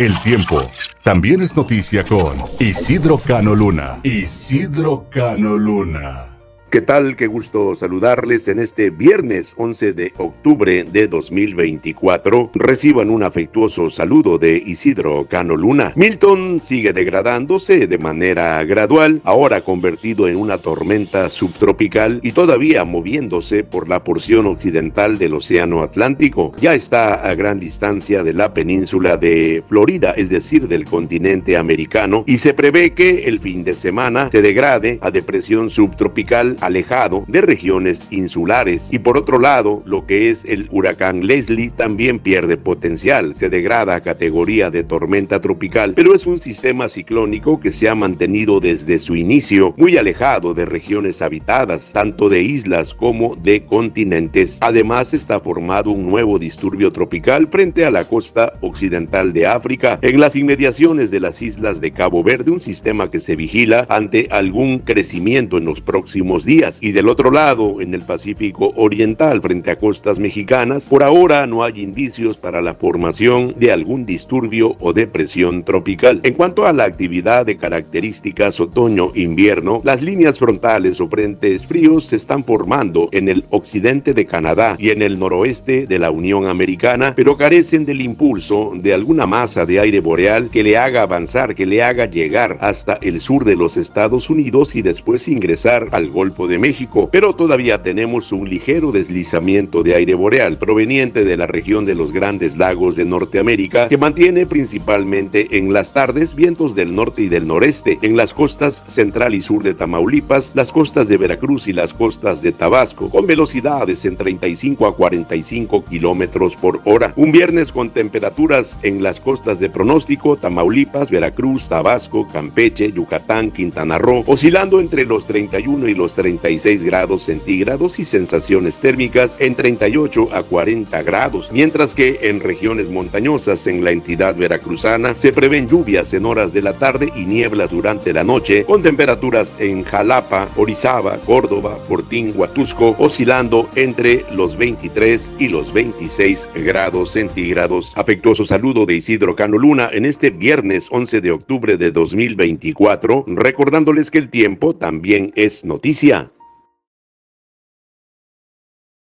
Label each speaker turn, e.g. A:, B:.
A: El tiempo también es noticia con Isidro Cano Luna. Isidro Cano Luna.
B: ¿Qué tal? Qué gusto saludarles en este viernes 11 de octubre de 2024. Reciban un afectuoso saludo de Isidro Cano Luna. Milton sigue degradándose de manera gradual, ahora convertido en una tormenta subtropical y todavía moviéndose por la porción occidental del Océano Atlántico. Ya está a gran distancia de la península de Florida, es decir, del continente americano, y se prevé que el fin de semana se degrade a depresión subtropical alejado de regiones insulares. Y por otro lado, lo que es el huracán Leslie también pierde potencial, se degrada a categoría de tormenta tropical, pero es un sistema ciclónico que se ha mantenido desde su inicio muy alejado de regiones habitadas, tanto de islas como de continentes. Además, está formado un nuevo disturbio tropical frente a la costa occidental de África, en las inmediaciones de las islas de Cabo Verde, un sistema que se vigila ante algún crecimiento en los próximos días y del otro lado, en el Pacífico Oriental, frente a costas mexicanas, por ahora no hay indicios para la formación de algún disturbio o depresión tropical. En cuanto a la actividad de características otoño-invierno, las líneas frontales o frentes fríos se están formando en el occidente de Canadá y en el noroeste de la Unión Americana, pero carecen del impulso de alguna masa de aire boreal que le haga avanzar, que le haga llegar hasta el sur de los Estados Unidos y después ingresar al Golfo de México, pero todavía tenemos un ligero deslizamiento de aire boreal proveniente de la región de los grandes lagos de Norteamérica que mantiene principalmente en las tardes vientos del norte y del noreste, en las costas central y sur de Tamaulipas, las costas de Veracruz y las costas de Tabasco, con velocidades en 35 a 45 kilómetros por hora. Un viernes con temperaturas en las costas de pronóstico, Tamaulipas, Veracruz, Tabasco, Campeche, Yucatán, Quintana Roo, oscilando entre los 31 y los 30 36 grados centígrados y sensaciones térmicas en 38 a 40 grados, mientras que en regiones montañosas en la entidad veracruzana se prevén lluvias en horas de la tarde y nieblas durante la noche, con temperaturas en Jalapa, Orizaba, Córdoba, Portín, Huatusco, oscilando entre los 23 y los 26 grados centígrados. Afectuoso saludo de Isidro Cano Luna en este viernes 11 de octubre de 2024, recordándoles que el tiempo también es noticia.